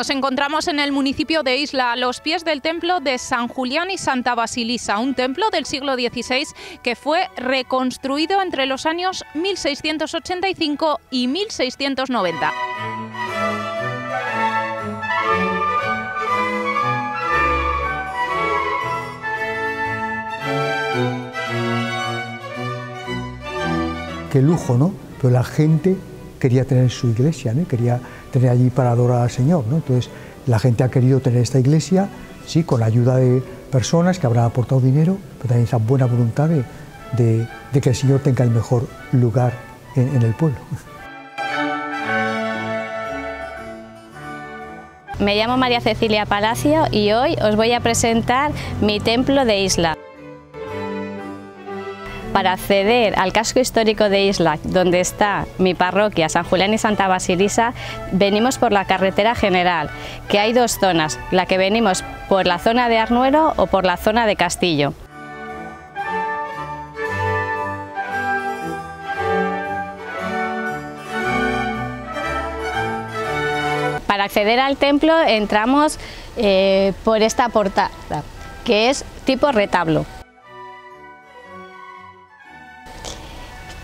Nos encontramos en el municipio de Isla, a los pies del templo de San Julián y Santa Basilisa, un templo del siglo XVI que fue reconstruido entre los años 1685 y 1690. Qué lujo, ¿no? Pero la gente quería tener su iglesia, ¿no? quería tener allí para adorar al Señor. Entonces, la gente ha querido tener esta iglesia, sí, con la ayuda de personas que habrán aportado dinero, pero también esa buena voluntad de, que el Señor tenga el mejor lugar en el pueblo. Me llamo María Cecilia Palacio y hoy os voy a presentar mi templo de Isla. Para acceder al casco histórico de Isla, donde está mi parroquia San Julián y Santa Basilisa, venimos por la carretera general, que hay dos zonas, la que venimos por la zona de Arnuero o por la zona de Castillo. Para acceder al templo entramos eh, por esta portada, que es tipo retablo.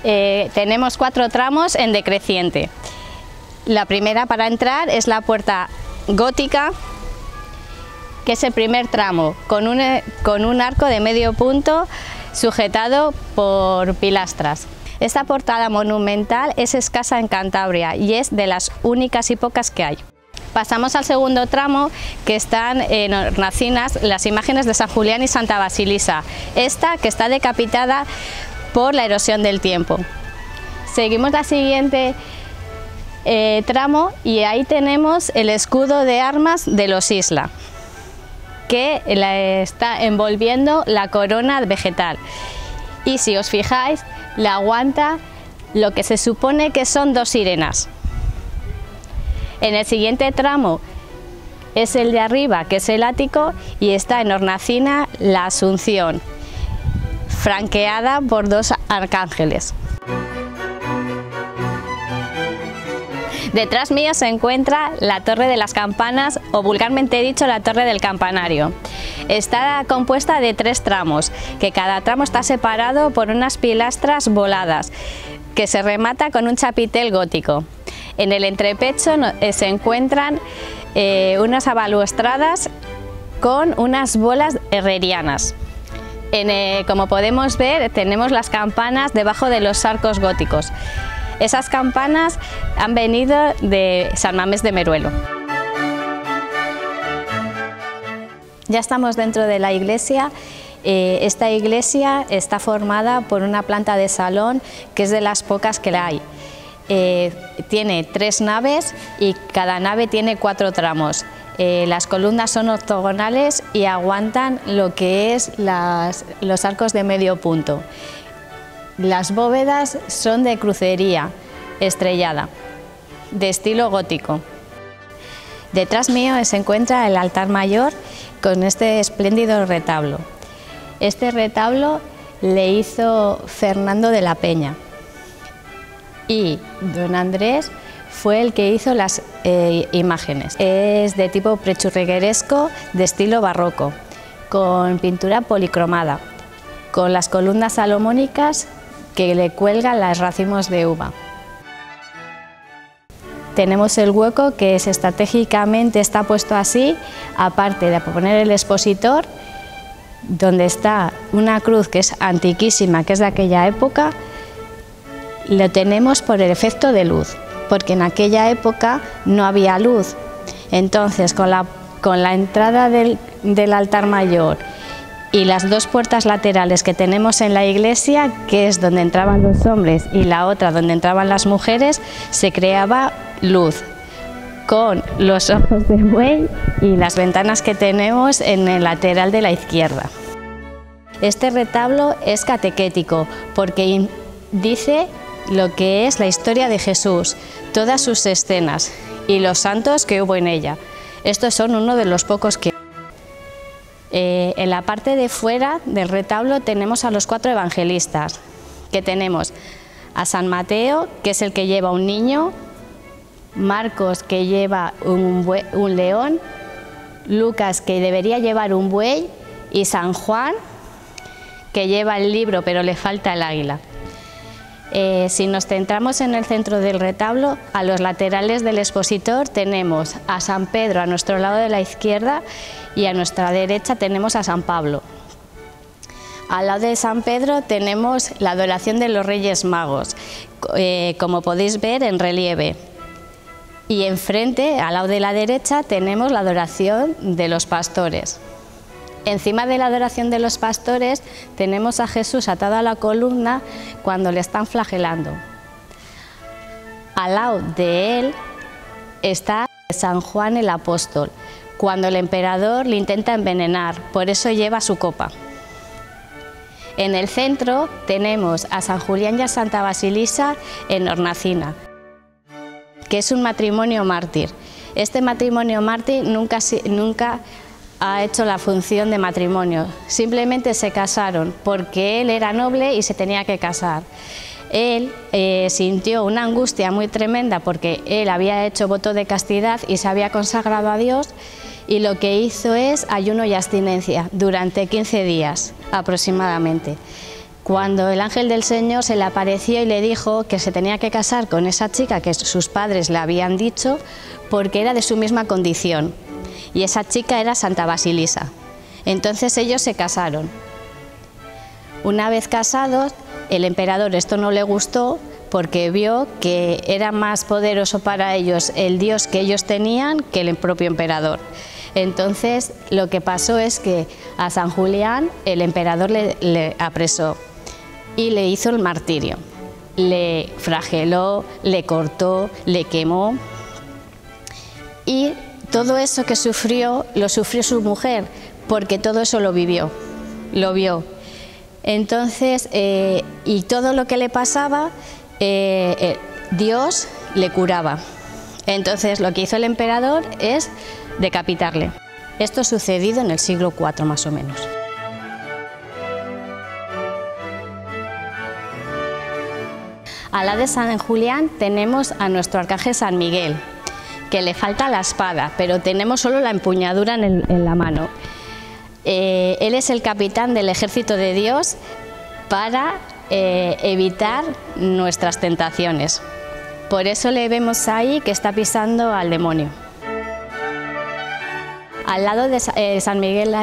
Eh, tenemos cuatro tramos en decreciente. La primera para entrar es la puerta gótica, que es el primer tramo, con un, eh, con un arco de medio punto sujetado por pilastras. Esta portada monumental es escasa en Cantabria y es de las únicas y pocas que hay. Pasamos al segundo tramo que están en hornacinas las imágenes de San Julián y Santa Basilisa. Esta que está decapitada por la erosión del tiempo. Seguimos la siguiente eh, tramo y ahí tenemos el escudo de armas de los Isla, que está envolviendo la corona vegetal. Y si os fijáis, la aguanta lo que se supone que son dos sirenas. En el siguiente tramo es el de arriba, que es el ático, y está en hornacina la Asunción, franqueada por dos arcángeles. Detrás mío se encuentra la Torre de las Campanas o vulgarmente dicho la Torre del Campanario. Está compuesta de tres tramos, que cada tramo está separado por unas pilastras voladas, que se remata con un chapitel gótico. En el entrepecho eh, se encuentran eh, unas abalustradas con unas bolas herrerianas. Eh, como podemos ver, tenemos las campanas debajo de los arcos góticos. Esas campanas han venido de San Mamés de Meruelo. Ya estamos dentro de la iglesia. Eh, esta iglesia está formada por una planta de salón que es de las pocas que la hay. Eh, tiene tres naves y cada nave tiene cuatro tramos. Eh, las columnas son ortogonales y aguantan lo que es los arcos de medio punto. Las bóvedas son de crucería estrellada, de estilo gótico. Detrás mío se encuentra el altar mayor con este espléndido retablo. Este retablo le hizo Fernando de la Peña y don Andrés fue el que hizo las eh, imágenes. Es de tipo prechurrigueresco, de estilo barroco, con pintura policromada, con las columnas salomónicas que le cuelgan las racimos de uva. Tenemos el hueco que es estratégicamente está puesto así, aparte de poner el expositor, donde está una cruz que es antiquísima, que es de aquella época, lo tenemos por el efecto de luz porque en aquella época no había luz. Entonces, con la, con la entrada del, del altar mayor y las dos puertas laterales que tenemos en la iglesia, que es donde entraban los hombres y la otra donde entraban las mujeres, se creaba luz con los ojos de buey y las ventanas que tenemos en el lateral de la izquierda. Este retablo es catequético porque dice lo que es la historia de Jesús, todas sus escenas y los santos que hubo en ella. Estos son uno de los pocos que... Eh, en la parte de fuera del retablo tenemos a los cuatro evangelistas, que tenemos a San Mateo, que es el que lleva un niño, Marcos que lleva un, un león, Lucas que debería llevar un buey y San Juan que lleva el libro pero le falta el águila. Eh, si nos centramos en el centro del retablo, a los laterales del expositor tenemos a San Pedro a nuestro lado de la izquierda y a nuestra derecha tenemos a San Pablo. Al lado de San Pedro tenemos la adoración de los Reyes Magos, eh, como podéis ver en relieve. Y enfrente, al lado de la derecha, tenemos la adoración de los pastores. Encima de la adoración de los pastores tenemos a Jesús atado a la columna cuando le están flagelando. Al lado de él está San Juan el Apóstol, cuando el emperador le intenta envenenar, por eso lleva su copa. En el centro tenemos a San Julián y a Santa Basilisa en Hornacina, que es un matrimonio mártir. Este matrimonio mártir nunca, nunca ha hecho la función de matrimonio. Simplemente se casaron porque él era noble y se tenía que casar. Él eh, sintió una angustia muy tremenda porque él había hecho voto de castidad y se había consagrado a Dios y lo que hizo es ayuno y abstinencia durante 15 días aproximadamente. Cuando el ángel del Señor se le apareció y le dijo que se tenía que casar con esa chica que sus padres le habían dicho porque era de su misma condición y esa chica era Santa Basilisa. Entonces ellos se casaron. Una vez casados, el emperador esto no le gustó porque vio que era más poderoso para ellos el dios que ellos tenían que el propio emperador. Entonces lo que pasó es que a San Julián el emperador le, le apresó y le hizo el martirio. Le frageló, le cortó, le quemó y todo eso que sufrió lo sufrió su mujer, porque todo eso lo vivió, lo vio. Entonces, eh, y todo lo que le pasaba, eh, eh, Dios le curaba. Entonces, lo que hizo el emperador es decapitarle. Esto sucedido en el siglo IV más o menos. A la de San Julián tenemos a nuestro arcángel San Miguel, que le falta la espada, pero tenemos solo la empuñadura en, la mano. Eh, él es el capitán del ejército de Dios para eh, evitar nuestras tentaciones. Por eso le vemos ahí que está pisando al demonio. Al lado de eh, San Miguel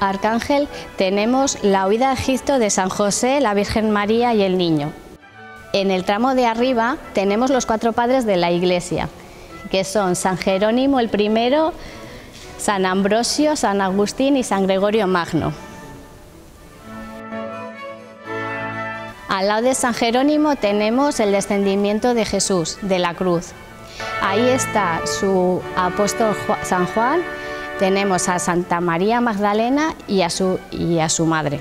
Arcángel tenemos la huida a Egipto de San José, la Virgen María y el niño. En el tramo de arriba tenemos los cuatro padres de la iglesia, que son San Jerónimo el primero, San Ambrosio, San Agustín y San Gregorio Magno. Al lado de San Jerónimo tenemos el descendimiento de Jesús de la cruz. Ahí está su apóstol San Juan, tenemos a Santa María Magdalena y a su, y a su madre.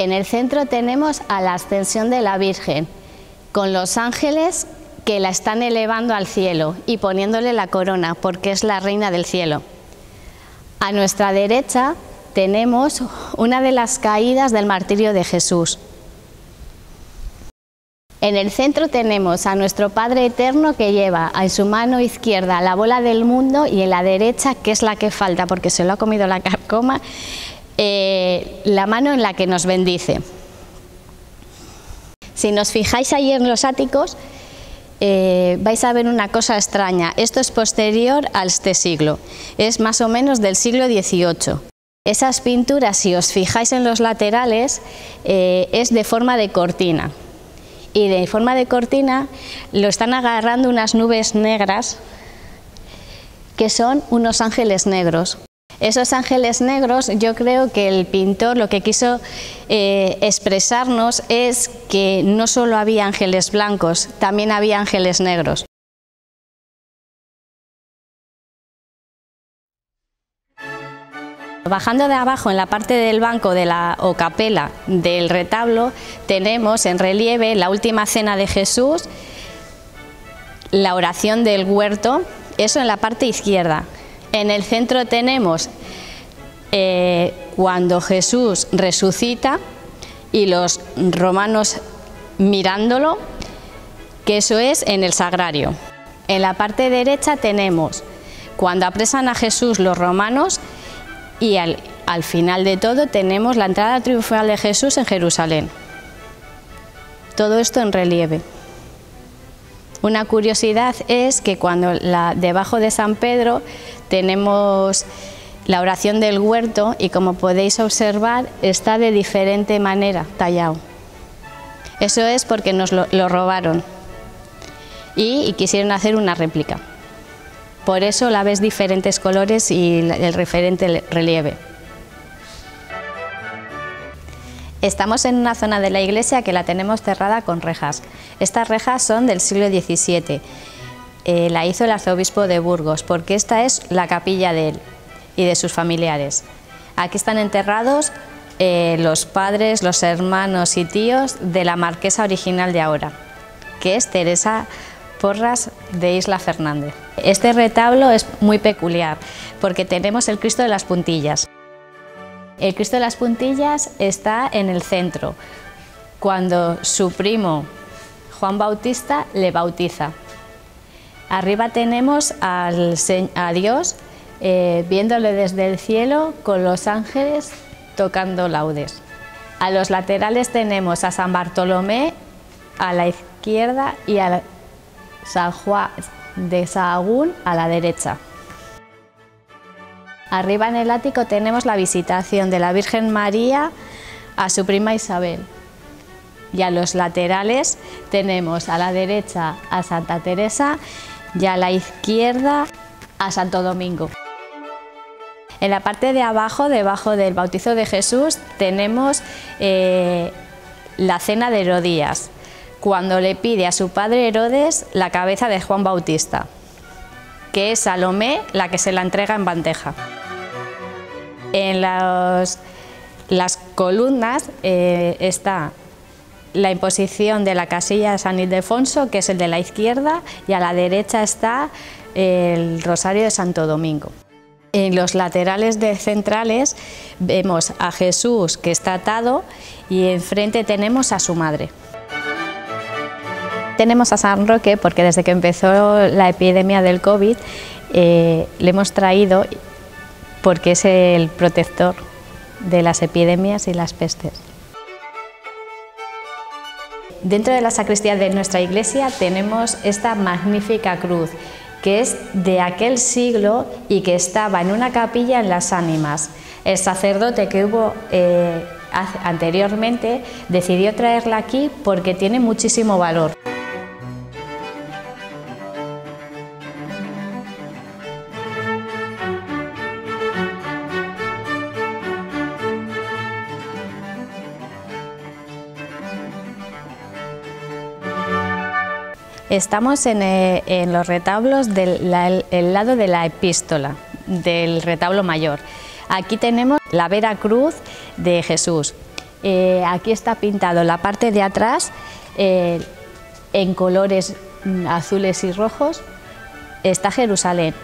En el centro tenemos a la ascensión de la Virgen, con los ángeles que la están elevando al cielo y poniéndole la corona, porque es la reina del cielo. A nuestra derecha tenemos una de las caídas del martirio de Jesús. En el centro tenemos a nuestro Padre Eterno que lleva en su mano izquierda la bola del mundo y en la derecha, que es la que falta porque se lo ha comido la carcoma, eh, la mano en la que nos bendice. Si nos fijáis ahí en los áticos, eh, vais a ver una cosa extraña. Esto es posterior a este siglo, es más o menos del siglo XVIII. Esas pinturas, si os fijáis en los laterales, eh, es de forma de cortina. Y de forma de cortina lo están agarrando unas nubes negras que son unos ángeles negros. Esos ángeles negros, yo creo que el pintor lo que quiso eh, expresarnos es que no solo había ángeles blancos, también había ángeles negros. Bajando de abajo en la parte del banco de la o capela del retablo tenemos en relieve la última cena de Jesús, la oración del huerto, eso en la parte izquierda. En el centro tenemos eh, cuando Jesús resucita y los romanos mirándolo, que eso es en el sagrario. En la parte derecha tenemos cuando apresan a Jesús los romanos y al, al final de todo tenemos la entrada triunfal de Jesús en Jerusalén. Todo esto en relieve. Una curiosidad es que cuando la, debajo de San Pedro tenemos la oración del huerto y como podéis observar está de diferente manera tallado. Eso es porque nos lo, robaron y, y quisieron hacer una réplica. Por eso la ves diferentes colores y el referente relieve. Estamos en una zona de la iglesia que la tenemos cerrada con rejas. Estas rejas son del siglo XVII. Eh, la hizo el arzobispo de Burgos porque esta es la capilla de él y de sus familiares. Aquí están enterrados eh, los padres, los hermanos y tíos de la marquesa original de ahora, que es Teresa Porras de Isla Fernández. Este retablo es muy peculiar porque tenemos el Cristo de las Puntillas. El Cristo de las Puntillas está en el centro, cuando su primo Juan Bautista le bautiza. Arriba tenemos a Dios eh, viéndole desde el cielo con los ángeles tocando laudes. A los laterales tenemos a San Bartolomé a la izquierda y a San Juan de Sahagún a la derecha. Arriba en el ático tenemos la visitación de la Virgen María a su prima Isabel. Y a los laterales tenemos a la derecha a Santa Teresa y a la izquierda a Santo Domingo. En la parte de abajo, debajo del bautizo de Jesús, tenemos eh, la cena de Herodías, cuando le pide a su padre Herodes la cabeza de Juan Bautista, que es Salomé la que se la entrega en bandeja. En las columnas eh, está la imposición de la casilla de San Ildefonso, que es el de la izquierda, y a la derecha está el Rosario de Santo Domingo. En los laterales de centrales vemos a Jesús que está atado y enfrente tenemos a su madre. Tenemos a San Roque porque desde que empezó la epidemia del COVID eh, le hemos traído porque es el protector de las epidemias y las pestes. Dentro de la sacristía de nuestra iglesia tenemos esta magnífica cruz que es de aquel siglo y que estaba en una capilla en las ánimas. El sacerdote que hubo eh, anteriormente decidió traerla aquí porque tiene muchísimo valor. Estamos eh, en, los retablos del lado de la epístola, del retablo mayor. Aquí tenemos la Vera Cruz de Jesús. Eh, aquí está pintado la parte de atrás eh, en colores mm, azules y rojos. Está Jerusalén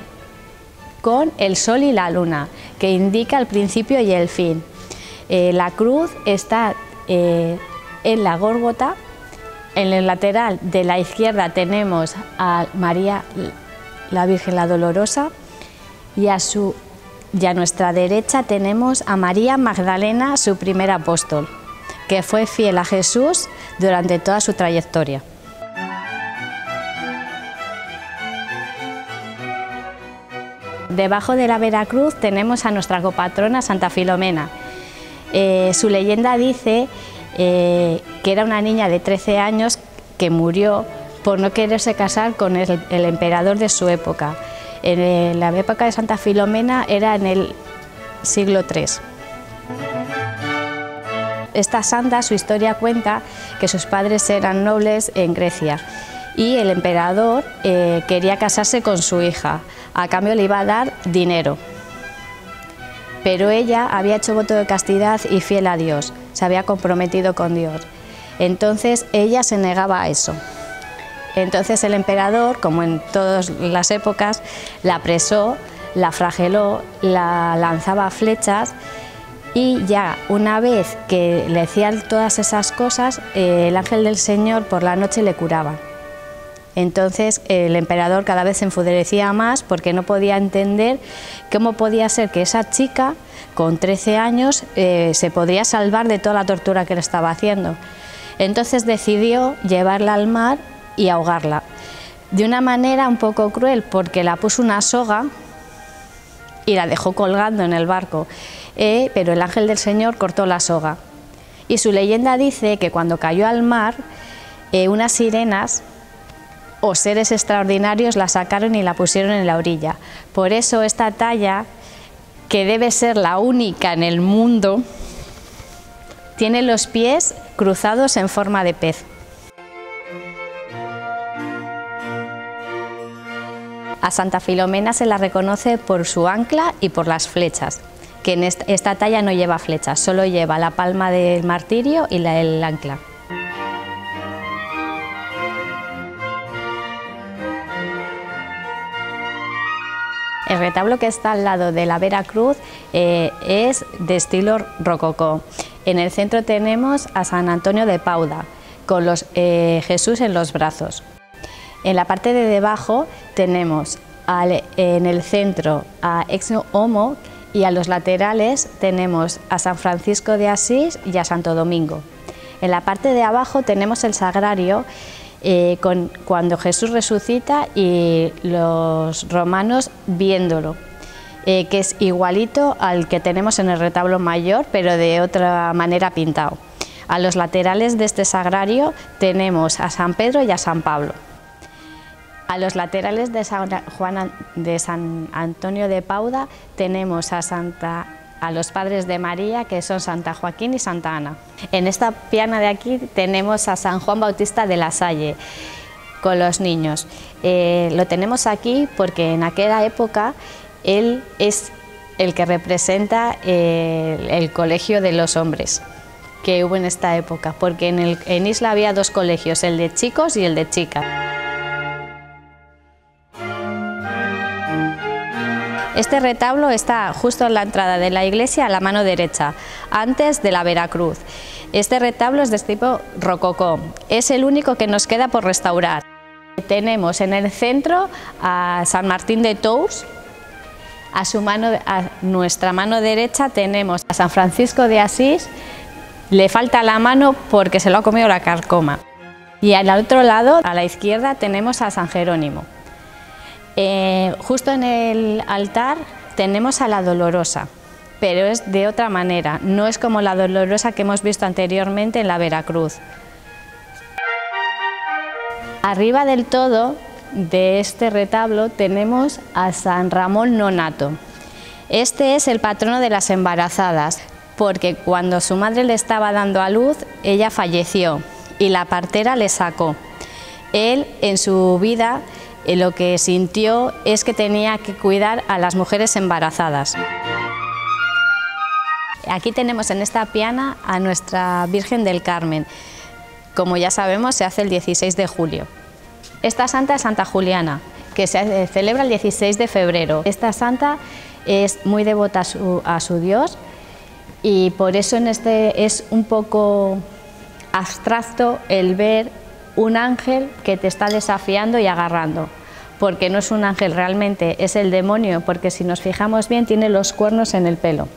con el sol y la luna, que indica el principio y el fin. la cruz está en la Górgota, en el lateral de la izquierda tenemos a María la Virgen la Dolorosa y a, su, a nuestra derecha tenemos a María Magdalena, su primer apóstol, que fue fiel a Jesús durante toda su trayectoria. Debajo de la Veracruz tenemos a nuestra copatrona Santa Filomena. Eh, su leyenda dice eh, que era una niña de 13 años que murió por no quererse casar con el, emperador de su época. En la época de Santa Filomena era en el siglo III. Esta santa, su historia cuenta que sus padres eran nobles en Grecia y el emperador eh, quería casarse con su hija, a cambio le iba a dar dinero. Pero ella había hecho voto de castidad y fiel a Dios se había comprometido con Dios. Entonces ella se negaba a eso. Entonces el emperador, como en todas las épocas, la apresó, la frageló, la lanzaba flechas y ya una vez que le hacían todas esas cosas, eh, el ángel del Señor por la noche le curaba. Entonces el emperador cada vez se enfurecía más porque no podía entender cómo podía ser que esa chica con 13 años eh, se podría salvar de toda la tortura que le estaba haciendo. Entonces decidió llevarla al mar y ahogarla. De una manera un poco cruel porque la puso una soga y la dejó colgando en el barco, eh, pero el ángel del Señor cortó la soga. Y su leyenda dice que cuando cayó al mar, eh, unas sirenas seres extraordinarios la sacaron y la pusieron en la orilla. Por eso esta talla, que debe ser la única en el mundo, tiene los pies cruzados en forma de pez. A Santa Filomena se la reconoce por su ancla y por las flechas, que en esta, talla no lleva flechas, solo lleva la palma del martirio y la, el ancla. El retablo que está al lado de la Vera Cruz eh, es de estilo rococó. En el centro tenemos a San Antonio de Pauda, con los, eh, Jesús en los brazos. En la parte de debajo tenemos en el centro a Ex Homo y a los laterales tenemos a San Francisco de Asís y a Santo Domingo. En la parte de abajo tenemos el sagrario eh, con, cuando Jesús resucita y los romanos viéndolo, eh, que es igualito al que tenemos en el retablo mayor, pero de otra manera pintado. A los laterales de este sagrario tenemos a San Pedro y a San Pablo. A los laterales de San, Juan, de San Antonio de Pauda tenemos a, Santa, a los padres de María, que son Santa Joaquín y Santa Ana. En esta piana de aquí tenemos a San Juan Bautista de la Salle con los niños. Eh, lo tenemos aquí porque en aquella época él es el que representa eh, el colegio de los hombres que hubo en esta época, porque en, en Isla había dos colegios, el de chicos y el de chicas. Este retablo está justo en la entrada de la iglesia a la mano derecha, antes de la Veracruz. Este retablo es de tipo rococó, es el único que nos queda por restaurar. Tenemos en el centro a San Martín de Tours, a, su mano, a nuestra mano derecha tenemos a San Francisco de Asís, le falta la mano porque se lo ha comido la carcoma. Y al otro lado, a la izquierda, tenemos a San Jerónimo. Eh, justo en el altar tenemos a la dolorosa, pero es de otra manera, no es como la dolorosa que hemos visto anteriormente en la Veracruz. Arriba del todo de este retablo tenemos a San Ramón Nonato. Este es el patrono de las embarazadas, porque cuando su madre le estaba dando a luz, ella falleció y la partera le sacó. Él en su vida eh, lo que sintió es que tenía que cuidar a las mujeres embarazadas. Aquí tenemos en esta piana a nuestra Virgen del Carmen. Como ya sabemos, se hace el 16 de julio. Esta santa es Santa Juliana, que se celebra el 16 de febrero. Esta santa es muy devota a su, a su Dios y por eso en este es un poco abstracto el ver un ángel que te está desafiando y agarrando, porque no es un ángel realmente, es el demonio, porque si nos fijamos bien tiene los cuernos en el pelo.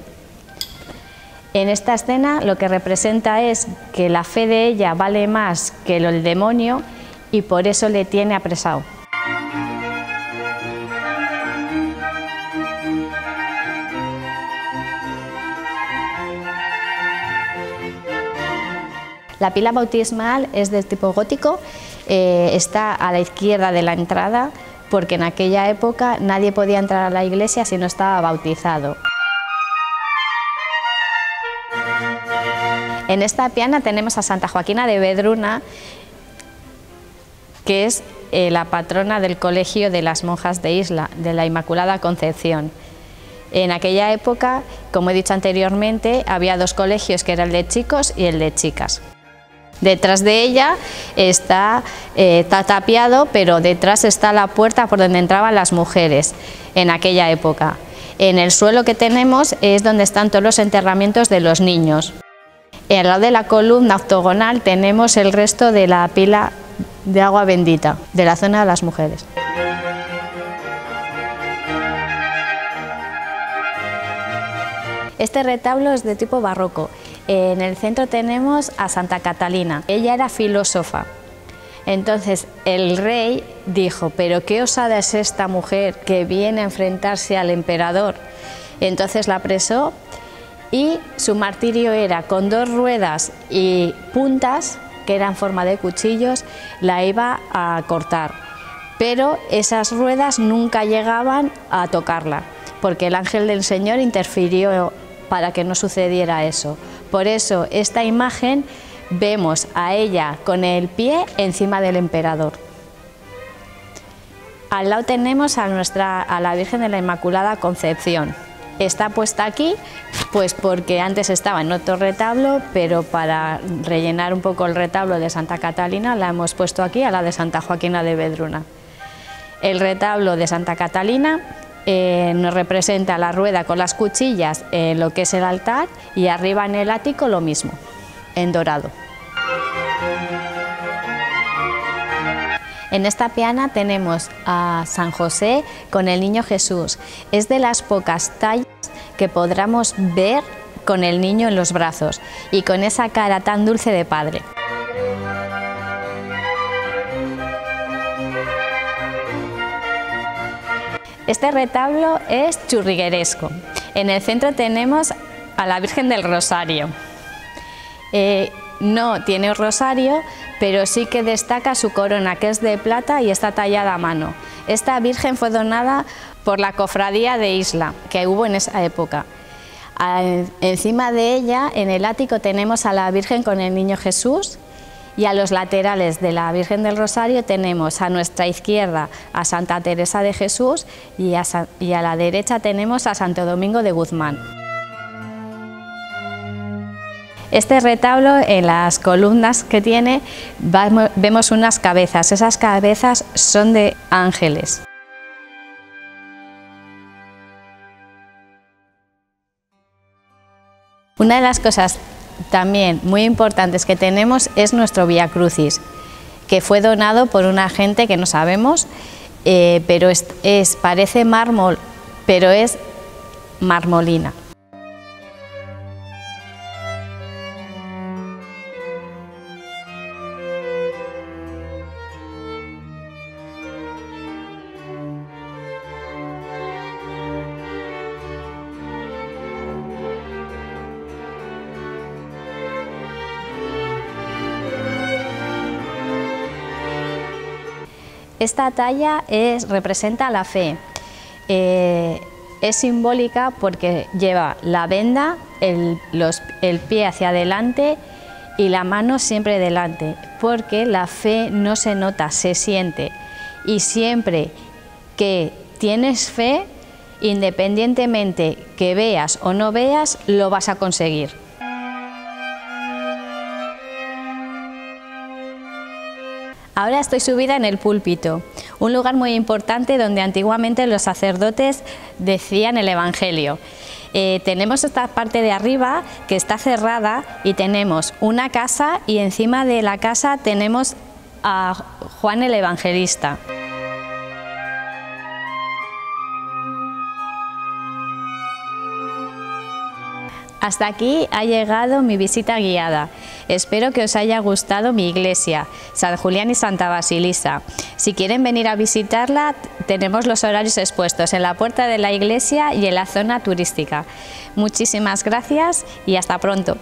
En esta escena lo que representa es que la fe de ella vale más que el demonio y por eso le tiene apresado. La pila bautismal es del tipo gótico, eh, está a la izquierda de la entrada porque en aquella época nadie podía entrar a la iglesia si no estaba bautizado. En esta piana tenemos a Santa Joaquina de Vedruna, que es eh, la patrona del Colegio de las Monjas de Isla, de la Inmaculada Concepción. En aquella época, como he dicho anteriormente, había dos colegios, que era el de chicos y el de chicas. Detrás de ella está, eh, está, tapiado, pero detrás está la puerta por donde entraban las mujeres en aquella época. En el suelo que tenemos es donde están todos los enterramientos de los niños. Al lado de la columna octogonal tenemos el resto de la pila de agua bendita de la zona de las mujeres. Este retablo es de tipo barroco. En el centro tenemos a Santa Catalina. Ella era filósofa. Entonces el rey dijo, pero qué osada es esta mujer que viene a enfrentarse al emperador. Entonces la apresó y su martirio era con dos ruedas y puntas, que eran forma de cuchillos, la iba a cortar. Pero esas ruedas nunca llegaban a tocarla, porque el ángel del Señor interfirió para que no sucediera eso. Por eso esta imagen vemos a ella con el pie encima del emperador. Al lado tenemos a, nuestra, a la Virgen de la Inmaculada Concepción. Está puesta aquí, pues porque antes estaba en otro retablo, pero para rellenar un poco el retablo de Santa Catalina la hemos puesto aquí a la de Santa Joaquina de Vedruna. El retablo de Santa Catalina eh, nos representa la rueda con las cuchillas en lo que es el altar y arriba en el ático lo mismo, en dorado. En esta piana tenemos a San José con el Niño Jesús. Es de las pocas tallas que podamos ver con el niño en los brazos y con esa cara tan dulce de padre. Este retablo es churrigueresco. En el centro tenemos a la Virgen del Rosario. Eh, no tiene rosario, pero sí que destaca su corona, que es de plata y está tallada a mano. Esta Virgen fue donada por la cofradía de Isla, que hubo en esa época. encima de ella, en el ático, tenemos a la Virgen con el Niño Jesús y a los laterales de la Virgen del Rosario tenemos a nuestra izquierda a Santa Teresa de Jesús y a la derecha tenemos a Santo Domingo de Guzmán. Este retablo, en las columnas que tiene, vemos unas cabezas. Esas cabezas son de ángeles. Una de las cosas también muy importantes que tenemos es nuestro Via Crucis, que fue donado por una gente que no sabemos, eh, pero es, parece mármol, pero es marmolina. Esta talla es, representa la fe. Eh, es simbólica porque lleva la venda, el, el pie hacia adelante y la mano siempre delante, porque la fe no se nota, se siente. Y siempre que tienes fe, independientemente que veas o no veas, lo vas a conseguir. Ahora estoy subida en el púlpito, un lugar muy importante donde antiguamente los sacerdotes decían el Evangelio. Eh, tenemos esta parte de arriba que está cerrada y tenemos una casa y encima de la casa tenemos a Juan el Evangelista. Hasta aquí ha llegado mi visita guiada. Espero que os haya gustado mi iglesia, San Julián y Santa Basilisa. Si quieren venir a visitarla, tenemos los horarios expuestos en la puerta de la iglesia y en la zona turística. Muchísimas gracias y hasta pronto.